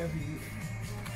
every year.